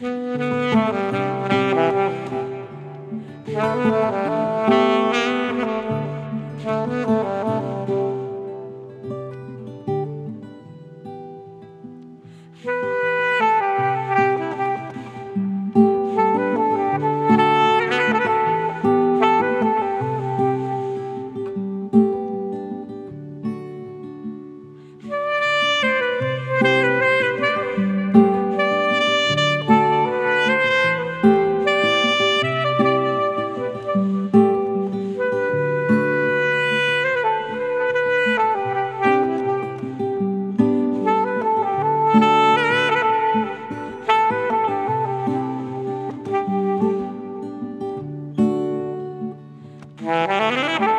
Música Mm-hmm.